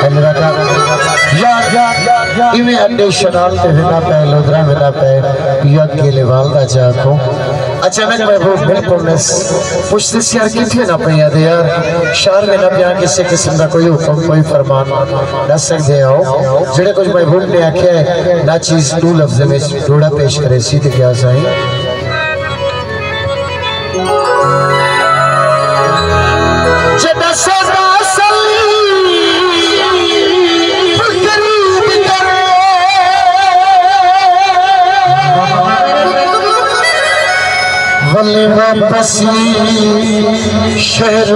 इवे additional ते विना पे लोधरा विना पे यद के लिए वालदा जा को अचानक मैं वो बिल्कुलनेस पुछतिस यार किथे ना पे याद यार शहर में ना पिया किसी किस्म का कोई हुक्म कोई फरमान ना सक दे आओ जेड़े कुछ महबूब ने आख्या है ना चीज दो लफ्ज में जोड़ा पेश करे सीधे क्या साईं बसी शर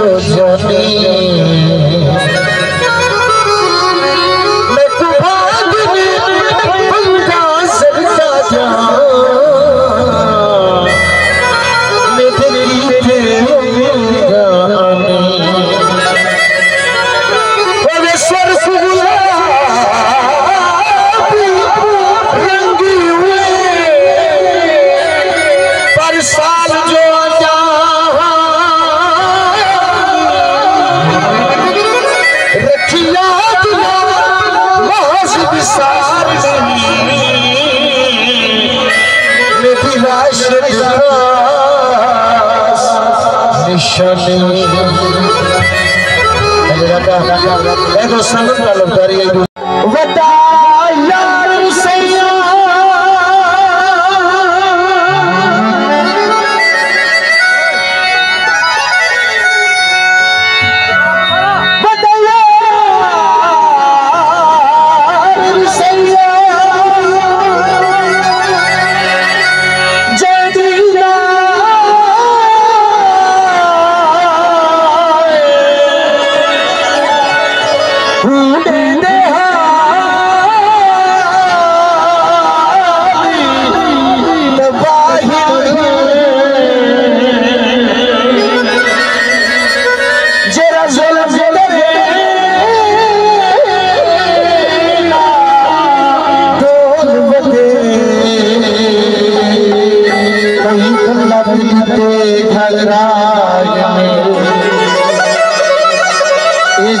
يا دينا واس بيسار نہیں میتھ واش تراش نشانی دلاتا لگو سنگت لورداری Oh, did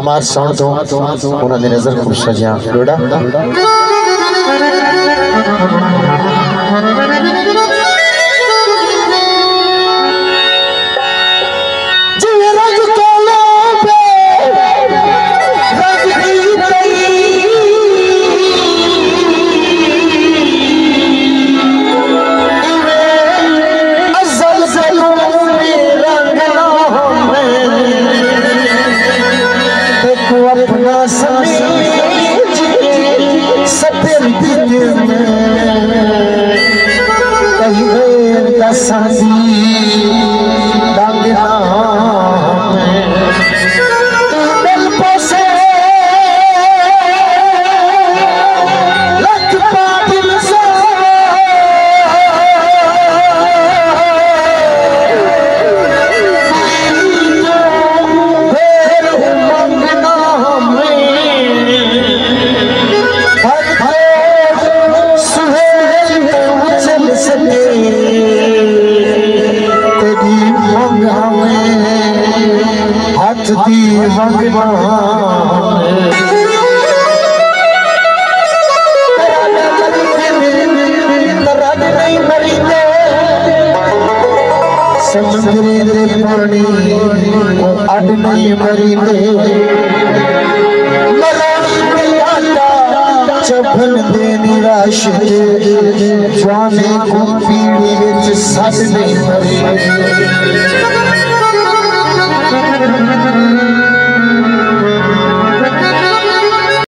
अमार सौ तो उन्होंने नजर खुश सजा भॻवानरी चफ देर जीढ़ी विच सॾे